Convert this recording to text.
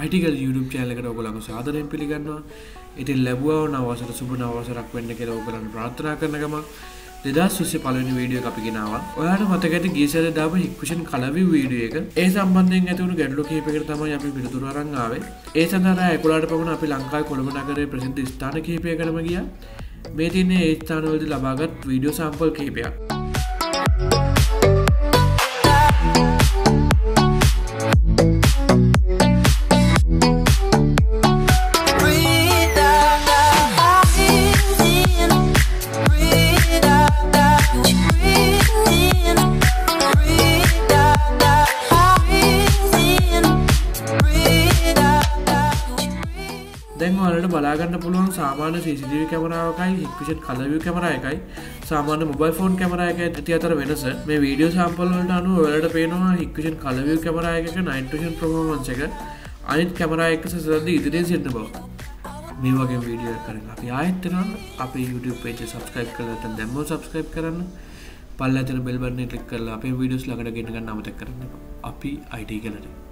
අයිටිකල් YouTube චෑලකට ඔගලඟ සාධනයෙන් පිළිගන්නවා. ඉතින් ලැබුව නවසට සුබ නවසරක් වෙන්න කෙර ඔගලන් ප්‍රාථනා කරනගම දෙදස් සුස්්‍ය පලනි වීඩියෝ අපිගෙනාව ඔයාට මතකඇති ගීසර දාම හික්කුෂන් කලවි වීඩිය එක. ඒ සම්බන්ධයෙන් ඇතුවු ගැඩලු කහිපකට තම අපි පිළිතුරරංගාවේ ඒ සඳර ඇකුලාට පමණ අපි ලංකායි කොළඹ නගරේ ප්‍රසිද්ධ ස්ථාන කහිපය කරම ගිය. මේ තින්නේ ඒ ස්ථානවලද ලබාගත් වීඩියෝ සම්පල් කහිපයක්. දැන්වලට බලාගන්න පුළුවන් සාමාන්‍ය සිසිදිවි කැමරාවකයි හික්විෂන් කලවිය කැමර එකයි සාමාන්‍ය මොබයි ෆෝන් කැමර එක ඇති අතර වෙනස. මේ වීඩියෝ සම්පල්ලට අනු වලට පේනවා හික්විෂන් කලවිය කැමර එකක නයින්ටෂන් ප්‍රමෝමන්ස එක. අනිත් කැමරා එක සසරද ඉදිරිේ සිට බව. මේ වගේ වීඩියෝ කරන අපි ආයත්තනවා අප YouTube පේජ සබස්ක්‍රයිබ් කරට දැම්ම සබස්ක්‍රයිබ් කරන්න? පල්ල ඇතන බෙල්බන්න ලික් කරලා අපේ වීඩියස් ලකට ගෙනගන්න අමතක් කරන්න. අපි අයිට කලට